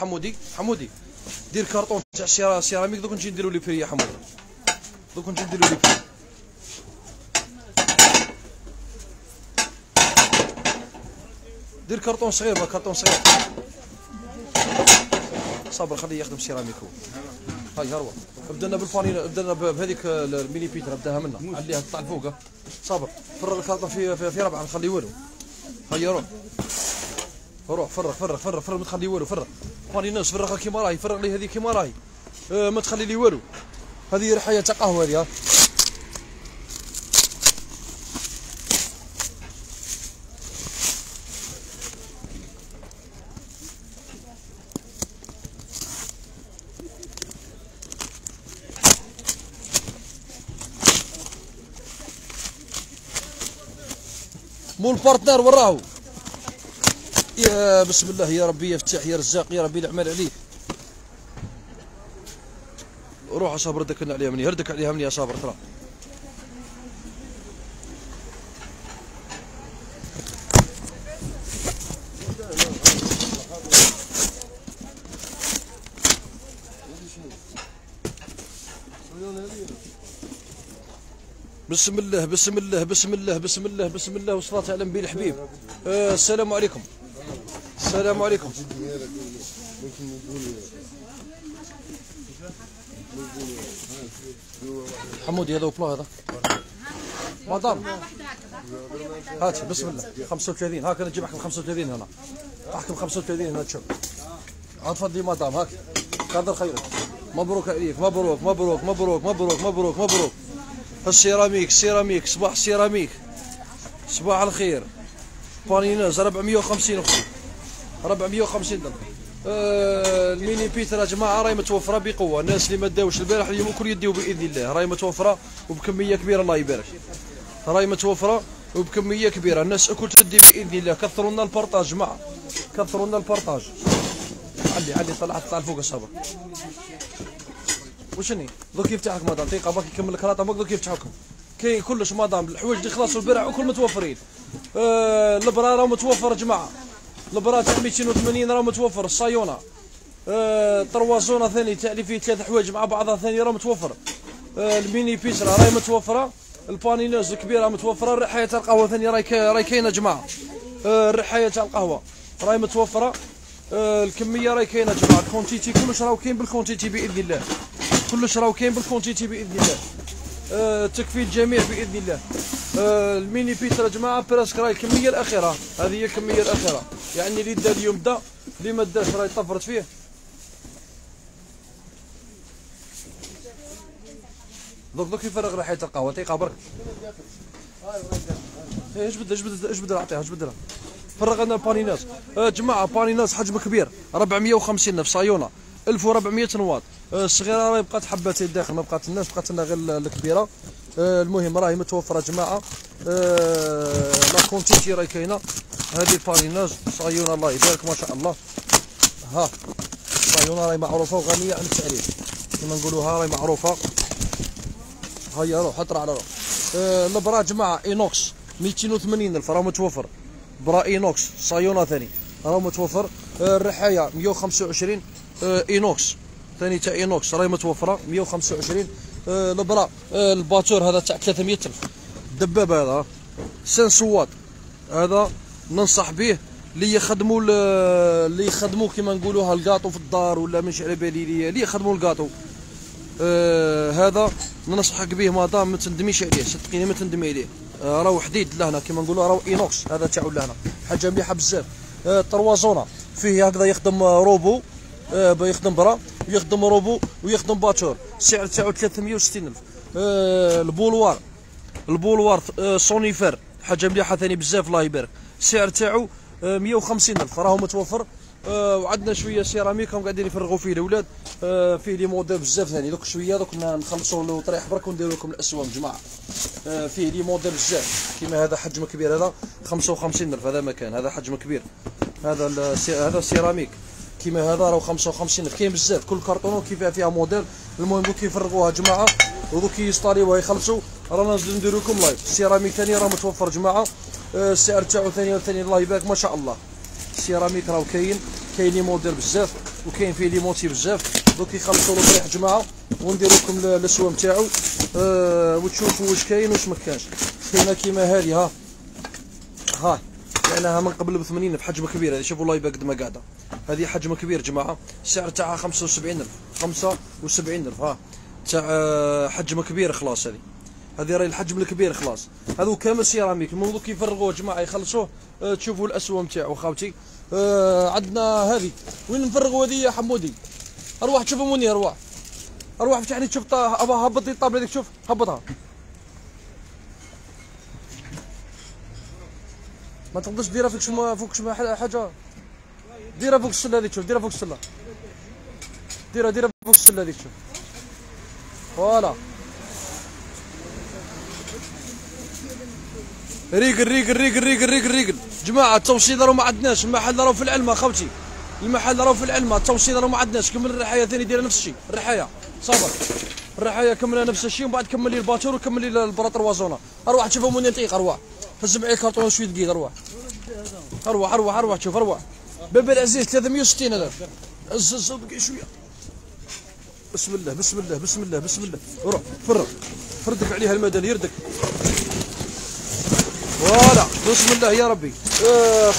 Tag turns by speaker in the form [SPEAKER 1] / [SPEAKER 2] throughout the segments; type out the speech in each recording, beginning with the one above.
[SPEAKER 1] حمودي حمودي دير كارطون تاع السيراميك دوك نجي نديرو لي بري يا حمودي. دوك نجي نديرو لي بري دير كارطون صغير بقى كارطون صغير. صابر خليه يخدم سيراميك هو. هاي هروة. بدنا بالفانيلا بدنا بهذيك الميني بيتر بداها منا عليها تطلع لفوق ها. صابر فرغ الكارطون في في, في ربعة نخليه والو. هيا روح روح فرغ فرغ فرغ فرغ ما تخلي والو فرغ فاني الناس فرغها كيما راهي فرغ لي هذه كيما راهي. آه ما تخلي لي والو. هذه ريحه تاع قهوة هذه ها. مو البارتنر وراهو. يا بسم الله يا ربي يفتح يا رزاق يا ربي الأعمال عليك روح صابر ردك عليها مني هردك عليها مني يا صابر ترى. بسم الله بسم الله بسم الله بسم الله والصلاة على النبي الحبيب. آه السلام عليكم. السلام عليكم. حمودي هذا وبلا هذا. مدام. هات بسم الله. 35 هاك أنا نجيب حكم 35 هنا. احكم 35 هنا تشوف. عاد مدام هاك. كثر خيرك مبروك عليك. مبروك مبروك مبروك مبروك مبروك مبروك. السيراميك السيراميك صباح السيراميك. صباح الخير. panineuse 450 أختي. 450 درهم. آه ال mini batteur يا جماعة راهي متوفرة بقوة. الناس اللي ما داوش البارح اليوم الكل يديو بإذن الله. راهي متوفرة وبكمية كبيرة الله يبارك. راهي متوفرة وبكمية كبيرة. الناس الكل تدي بإذن الله. كثروا لنا ال partage جماعة. كثروا لنا ال partage علي علي طلع طلع فوق الصبر وشني؟ دوك يفتحك مدام؟ دقيقة باقي يكمل الكراطه باقي دوك يفتحكم كاين كلش مدام. الحوايج اللي خلاص البارح وكل متوفرين. آه ال bras راه متوفر جماعة. ال bras تاع 280 راه متوفر. الصايونه آه ثاني تاع اللي فيه ثلاث حوايج مع بعضها ثاني راه متوفر. آه ال mini pétrin راهي متوفرة. ال panineuse الكبيره متوفرة. الرحاية تاع القهوة ثاني راهي راهي كاينة جماعة. آه الرحاية تاع القهوة راهي متوفرة. آه الكمية راهي كاينة جماعة. ال quantité كلش راهو كاين بال quantité بإذن الله. كلش راهو كاين بال quantité بإذن الله. آه تكفي الجميع بإذن الله. آه ال mini pétrin يا جماعة براسك راهي الكمية الأخيرة. هذه هي الكمية الأخيرة. يعني اللي دا اليوم دا اللي ما داش راهي طفرت فيه. دوك دوك يفرغ رحاية القهوة. دقيقه برك إيه إيش بدها نعطيها؟ إيش بدها فرغ لنا panineuse. آه جماعة panineuse حجم كبير. 450 نفس. صايونه 1400 واط آه الصغيرة راهي بقات حبتين داخل ما بقات الناس بقات لنا غير ال- الكبيرة. آه المهم راهي متوفرة جماعة. آه la quantité راهي كاينة. هذه ال panineuse صايونه الله يبارك ما شاء الله. ها صايونه راهي معروفة وغنية عن التعريف. كما نقولوها راهي معروفة. هيا روح حط على روح. ال bras جماعة inox 280 ألف راه متوفر. bras inox صايونه ثاني راه متوفر. الرحاية 125 آه inox. ثاني تاع inox. راهي متوفرة. 125 آه ال bras آه ال batteur هذا تاع 300 ألف. الدباب هذا. cinq cents watts هذا ننصح به اللي يخدموا ال- اللي يخدموا كما نقولوها الكاطو في الدار ولا مش على بالي لي اللي يخدموا الكاطو آه هذا ننصحك به مدام ما تندميش عليه. صدقيني ما تندمي عليه. آه راهو حديد لهنا. كما نقولوا راهو inox. هذا تاعو لهنا. حاجة مليحة بزاف. آه trois en un فيه هكذا يخدم آه، روبو. آه يخدم bras ويخدم روبو ويخدم batteur السعر تاعو 360 ألف. آه ال bouilloire. ال bouilloire آه، سونيفر. حاجة مليحة ثاني بزاف الله يبارك السعر تاعو آه، 150 ألف. راهو متوفر. آه، وعندنا شوية سيراميك هم قاعدين يفرغوا فيه الأولاد. آه، فيه les modèles بزاف ثاني. دوك شوية دوك نخلصوا له طريح برك ونديروا لكم الأسوام جماعة. آه، فيه les modèles بزاف. كيما هذا حجم كبير هذا 55 ألف. هذا مكان هذا حجم كبير. هذا هذا سيراميك. كيما هذا راهو 55 الف كاين بزاف. كل كرتون كيف فيها موديل. المهم دوك يفرغوها جماعة ودوك يستاليوها يخلصوا رانا نديرو لكم live السيراميك ثاني راه متوفر جماعة. السعر تاعو ثاني ثاني يبارك ما شاء الله. السيراميك راهو كاين. كاين لي موديل بزاف وكاين فيه لي موتي بزاف. دوك يخلصوا له جماعة ونديرو لكم ال- الاسوام تاعو. آه وتشوفوا واش كاين واش ما كانش كاينة كيما هذه ها. ها. لأنها من قبل ب 80 في حجم كبير. هذه شوفوا الله يبارك قد ما قاعدة. هذه حجم كبير جماعة. السعر تاعها 75000 75000 ها. تاع آه، حجم كبير خلاص هذه. هذه راهي الحجم الكبير خلاص. هذو كامل سيراميك. الموضوع كي يفرغوه جماعة؟ يخلصوه. آه، تشوفوا الاسوم تاعو خاوتي. آه عندنا هذه. وين نفرغوا هذه يا حمودي؟ أروح تشوف منير أروح أروح افتح لي تشوف هبط لي الطابله هذيك شوف هبطها. ما تقدرش ديرها فوق شما فوق شما حاجة. ديرها فوق السله هذيك شوف ديرها فوق السله ديرها ديرها فوق السله هذيك شوف. voilà. règle règle règle règle règle règle. جماعة التوصيل راه ما عندناش. المحل راه في العلمة خوتي المحل راه في العلمة التوصيل راه ما عندناش. كمل الرحاية ثاني دايرة نفس الشيء. الرحاية. صبر. الرحاية كملها نفس الشيء ومن بعد كمل لي الباتور وكمل لي البراط روازونا أروح تشوفوا منين نطيق أروح هز معايا كرتون شوية دقيق أروح أروح أروح أروح شوف أروح باب العزيز 360 هذا هز هز شوية. بسم الله بسم الله بسم الله بسم الله. روح فرغ فردك عليها المدن يردك. فوالا. بسم الله يا ربي. آه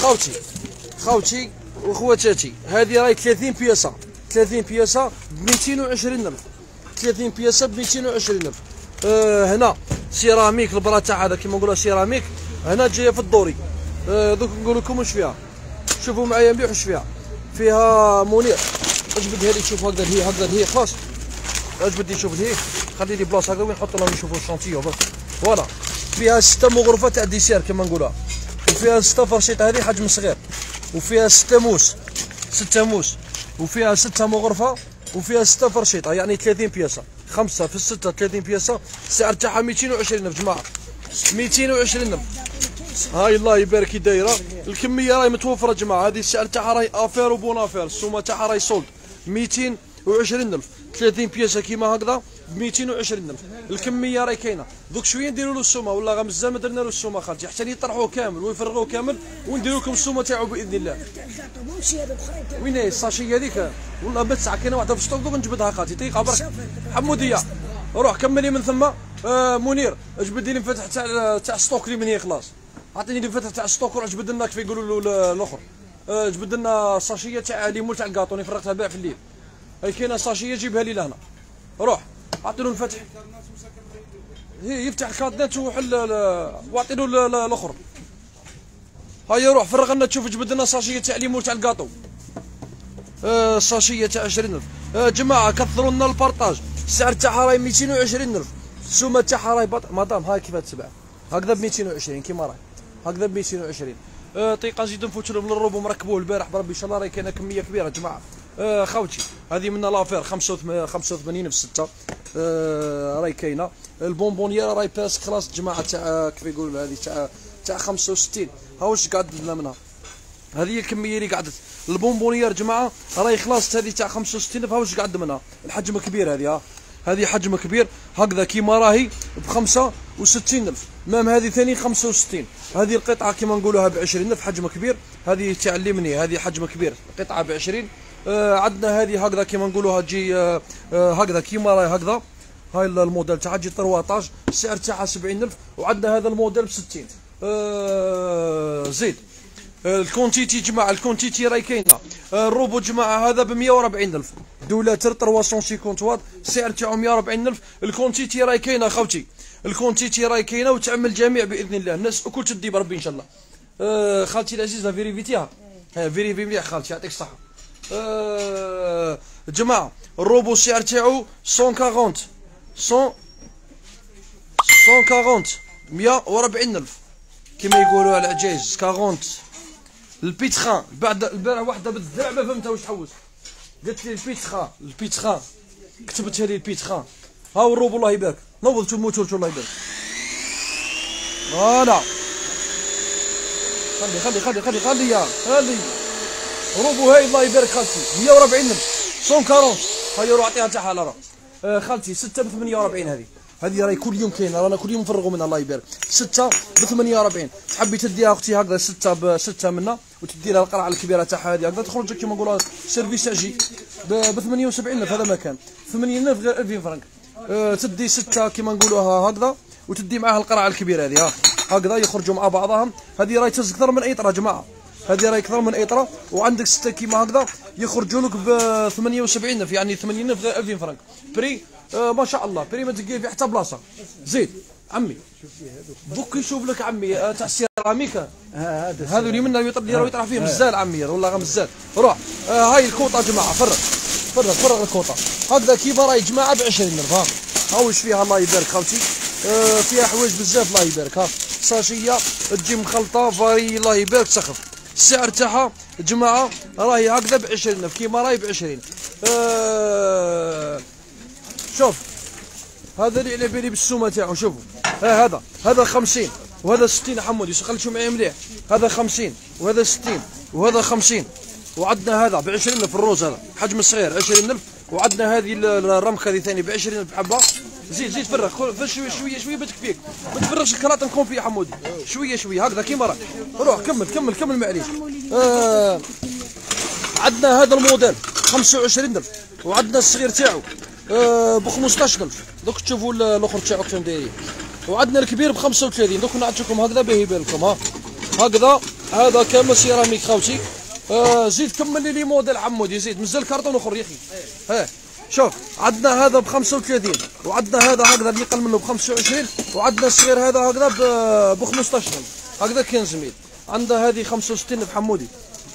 [SPEAKER 1] خاوتي. وأخواتاتي. هذه راهي 30 بياسة. 30 بياسة ب 220 الف 30 بياسة ب 220 الف آه هنا سيراميك البرا تاع هذا كيما نقولوا سيراميك. هنا جاية في ال doré. آه دوك نقول لكم واش فيها شوفوا معايا مليح واش فيها فيها منير أجبد هذه شوف هكذا هي هكذا هي خلاص. أجبد نشوف الهي خلي لي بلاصة هكذا وين لهم يشوفوا l'échantillon بس voilà. فيها ستة مغرفة تاع dessert كما نقولها. وفيها ستة فرشيطة هذه حجم صغير. وفيها ستة موس. ستة موس. وفيها ستة مغرفة. وفيها ستة فرشيطة. يعني 30 بياسة. خمسة في الستة 30 بياسة. السعر تاعها 220 ألف جماعة. 220 ألف هاي الله يبارك دايره الكمية راهي متوفرة جماعة. هذه السعر تاعها راهي affaire و bonne affaire السومة تاعها راهي solde 220 الف 30 بياسة كيما هكذا ب 220 الف الكمية راهي كاينة. دوك شوية نديروا له السومة. والله غا مزال ما درنا له السومة خالتي حتى يطرحوه كامل ويفرغوه كامل ونديروا لكم السومة تاعو بإذن الله. وين هي الساشيه هذيك. والله ما كاينة واحدة في ال stock نجبدها خالتي دقيقة برك. حمودية روح كملي من ثم. آه منير اجبد لي الفتح تاع تاع ال stock اللي من خلاص. عطيني الفتح تاع ال stock وروح جبد لنا كيف يقولوا له الأخر. آه جبد لنا ساشية تاع ليمون تاع الكاطوني فرغتها بيع في الليل. هاي كاينة ساشية جيبها لي لهنا. روح اعطي له الفتح هي يفتح ال cadenas وحل واعطي له ال- ال- الأخر. هيا روح فرغ لنا تشوف جبد لنا ساشية تاع ليمون تاع الكاطو آه، ساشية تاع 20000 آه، جماعة كثروا لنا ال partage. السعر تاعها راهي 220000 السومه تاعها راهي بط... مدام هاي كيف تسبع؟ هكذا ب 220 كيما راهي هكذا ب 220 آه، دقيقة زيد نفوت لهم للروبو مركبوه البارح بربي إن شاء الله راهي كاينة كمية كبيرة جماعة. آه خوتي هذه من l'affaire 85 85 في 6 آه راهي كاينة. ال bonbonnière راهي باس classe جماعة تاع كيف يقولوا هذه؟ تاع تاع 65 ها واش قعد لنا منها؟ هذه هي الكمية اللي قعدت ال bonbonnière جماعة راهي خلاص هذه تاع 65 الف ها واش قعد منها؟ الحجم كبير هذه ها. هذه حجم كبير. هكذا كيما راهي ب 65 ألف. même هذه ثاني 65 هذه القطعة كيما نقولوها ب 20 ألف حجم كبير. هذه تاع الليمني هذه حجم كبير. قطعة ب 20 آه عندنا هذه هكذا كيما نقولوها تجي آه آه هكذا كيما راهي هكذا. هاي الموديل تاعها تجي trois étages السعر تاعها 70000 وعندنا هذا الموديل ب 60 آه زيد. ال quantité جماعة ال quantité راهي كاينة. الروبو جماعة هذا ب 140000 دولاتر 350 واط السعر تاعو 140000 ال quantité راهي كاينة خوتي. ال quantité راهي كاينة وتعمل الجميع بإذن الله. الناس الكل تدي بربي إن شاء الله. آه خالتي العزيزة فيريفيتيها vérifie مليح خالتي يعطيك الصحة. آه جماعة الروبو السعر تاعو 140 100 140 140000 كما يقولوا على العجايز 40 البيتخان بعد البارح واحدة بالذبع ما فهمتها واش حوس قالت لي البيتخان البيتخان كتبتها لي البيتخان ها هو الروبو الله يبارك. نوض تموتوا الله يبارك. فوالا. خلي خلي خلي خلي خلي يا خلي. روبو هاي الله يبارك خالتي. 140 140 هاي روح أعطيها تاعها لا راه. آه، خالتي 6 ب 48 هذه. هذه راهي كل يوم كاينة رانا كل يوم نفرغوا منها الله يبارك. ستة ب 48 تحبي تديها أختي هكذا ستة بستة منها وتدي لها القرعة الكبيرة تاعها هذه هكذا. تخرج كيما نقولوا service أجي. ب 78 ألف هذا ما كان. 80 ألف غير 2000 فرنك. أه تدي ستة كيما نقولوها هكذا وتدي معاها القرعة الكبيرة هذه. هكذا يخرجوا مع بعضهم. هذه راهي تهز أكثر من ايترة جماعة. هذه راهي أكثر من ايطرا وعندك ستة كيما هكذا يخرجوا لك ب 78 ألف يعني 80 ألف غير 2000 فرنك. بري؟ آه ما شاء الله. بري ما تلقيه في حتى بلاصة. زيد عمي. دوك يشوف لك عمي آه تاع السيراميك
[SPEAKER 2] هذا
[SPEAKER 1] هذو اللي منا راه يطرح فيه مزال عمي والله غير مزال. روح. آه هاي الكوطة جماعة فرغ فرغ فرغ الكوطة. هكذا كيما راهي جماعة؟ ب 20 الف ها ها واش فيها الله يبارك خوتي آه فيها حوايج بزاف الله يبارك ها. ساشية تجي مخلطة فاري الله يبارك سخف. السعر تاعها جماعة راهي هكذا ب 20 الف كيما راهي ب 20 آه شوف هذا اللي على بالي بالسومة تاعو شوفوا ها هذا هذا 50 وهذا 60 حمودي خلي تشوف معايا مليح؟ هذا 50 وهذا 60 وهذا 50 وعندنا هذا ب 20000 الروز هذا حجم صغير 20000 وعندنا هذه الرمخ هذه ثاني ب 20000 حبة. زيد زيد فرغ شوية شوية شوية بتكفيك. ما تفرغش الكراط نكون فيه حمودي شوية شوية هكذا كيما راه روح كمل كمل كمل معليش. آه عندنا هذا الموديل 25000 وعندنا الصغير تاعو. ب 15000 دوك تشوفوا ال- الأخر تاعو كيفاش دايرين. وعندنا الكبير ب 35 دوك نعطيكم هكذا باهي بالكم ها. هكذا. هذا كامل سيراميك خاوتي آه زيد كمل لي لي موديل عمودي. زيد مازال كارطون أخر يا أخي. ها. شوف عندنا هذا ب 35 وعندنا هذا هكذا اللي يقل منه ب 25 وعندنا الصغير هذا هكذا ب 15000 هكذا كاين زميل عندنا هذه 65000 حمودي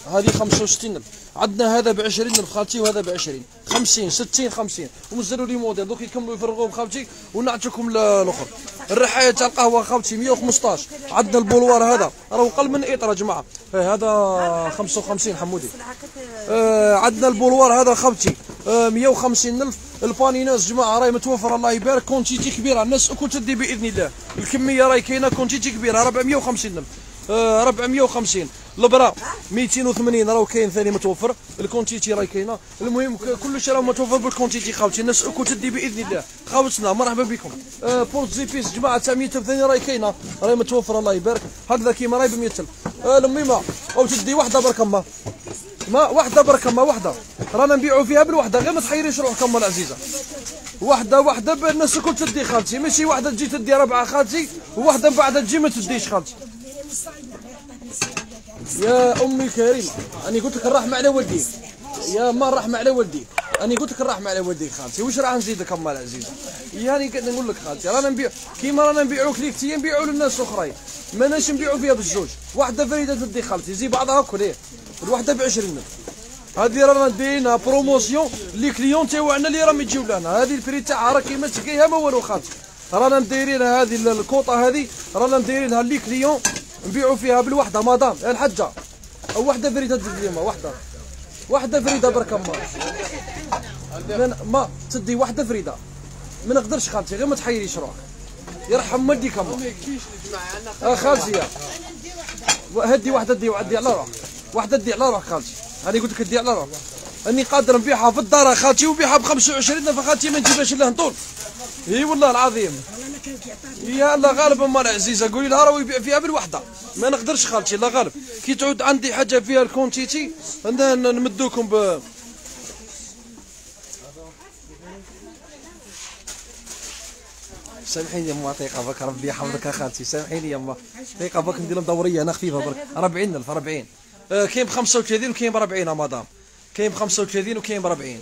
[SPEAKER 1] هذه 65 الف عندنا هذا ب 20 الف خالتي وهذا ب 20 50 60 50 ومزلوا لي موديل. دوك يكملوا يفرغوا بخالتي ونعطيكم الآخر الرحاية تاع القهوة خالتي 115 عندنا البولوار هذا راهو قل من ايطر يا جماعة. إيه، هذا 55 حمودي. آه عندنا البولوار هذا خالتي آه 150 ألف. البانيناس جماعة راهي متوفرة. الله يبارك. quantité كبيرة. الناس الكل تدي بإذن الله. الكمية راهي كاينة. quantité كبيرة 450 ألف. آه 450 البرا 280 راهو كاين ثاني متوفر. ال quantité راهي كاينة. المهم ك- كل شيء راه متوفر بال quantité خاوتي. الناس الكل تدي بإذن الله. خاوتنا مرحبا بكم. آه بونت زيبيس جماعة تاع 100 ثاني راهي كاينة. راهي متوفرة الله يبارك. هكذا كيما راهي ب 100 آه المهم أو تدي واحدة برك ما. ما واحدة برك ما واحدة رانا نبيعوا فيها بالوحدة غير ما تحيريش روحكم العزيزة. واحدة واحدة ب- الناس الكل تدي خالتي. ماشي واحدة تجي تدي ربعة خالتي وواحده من بعد تجي ما تديش خالتي. يا أمي الكريمة أني قلت لك الرحمة على والديك يا ما الرحمة على والديك أني قلت لك الرحمة على والديك خالتي. واش راح نزيدك اما العزيزه يعني قاعد نقول لك خالتي رانا نبيع كيما رانا نبيعوا كليكتي نبيعوا للناس الاخرين ماناش نبيعوا فيها بالزوج. واحدة فريدة تدي خالتي زي بعضها كل إيه. الواحدة ب 20 هذه رانا دايرينها بروموسيون لي كليون تاعنا اللي راهم يجيو لنا هذه البري تاعها راه كيما تلقايها ما والو خالتي. رانا مدايرينها هذه ال- الكوطة هذه رانا مدايرينها لي كليون نبيعوا فيها بالوحدة مدام يا الحجة. وحدة فريدة تدي اليوم واحدة واحدة فريدة برك ما ما تدي واحدة فريدة. ما نقدرش خالتي غير ما تحيريش روحك يرحم والديك أما. آه خالتي. هدي واحدة دي وعدي على روحك واحدة دي على روحك خالتي. هذه قلت لك دي على روحك أني قادر نبيعها في الدار خالتي وبيعها ب 25 الف خالتي ما نجيبهاش له نطول إي والله العظيم. يا الله غالب اما العزيزة قولي لها راه يبيع فيها بالوحدة. ما نقدرش خالتي الله غالب. كي تعود عندي حاجة فيها الكونتيتي نمدوكم ب سامحيني يا اما دقيقه برك ربي يحفظك يا خالتي. سامحيني يا اما دقيقه برك ندير لهم دورية أنا خفيفه برك 40000 40 آه، كاين ب 35 وكاين ب 40 يا مدام. كاين ب 35 وكاين ب 40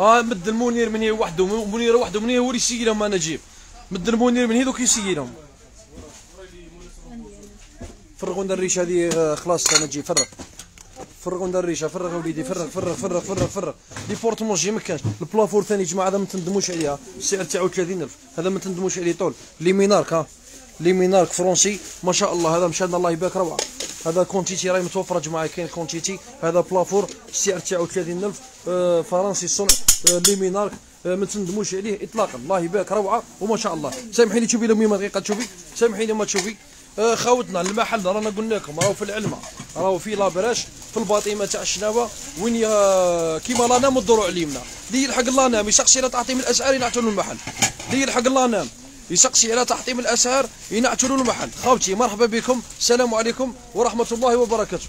[SPEAKER 1] آه مد المنير من هي وحده منير وحده من هي هو اللي يسيلهم أنا نجيب مد المنير من هي دوك يسيلهم فرغوا لنا الريشة هذه آه، خلاص أنا نجي فرغ. فرغوا لنا الريشة فرغ وليدي فرغ فرغ فرغ فرغ فرغ. لي بورتمونجي ما كانش. البلافور ثاني جماعة هذا ما تندموش عليها. السعر تاعو 30000 هذا ما تندموش عليه طول. لي مينارك ها. لي مينارك فرونسي ما شاء الله هذا مشى لنا الله يبارك روعة. هذا كونتيتي راهي متوفرة جماعة كاين كونتيتي هذا بلافور السعر تاعو 30000 ألف آه، فرنسي صنع لي ليمينارك آه، ما تندموش عليه اطلاقا. الله يبارك روعة وما شاء الله. سامحيني تشوفي لو ما دقيقه تشوفي؟ سامحيني ما تشوفي. خاوتنا المحل رانا قلنا لكم راهو في العلمة. راهو في لابراش في الباطيمة تاع الشناوة. وين كيما نعم، لا نام الضروع اليمنى اللي يلحق الله نام يسقسي تعطي من الأسعار ينعتوا المحل. اللي يلحق الله نام يسقسي على تحطيم الأسعار ينعتلوا المحل خاوتي مرحبا بكم. السلام عليكم ورحمة الله وبركاته.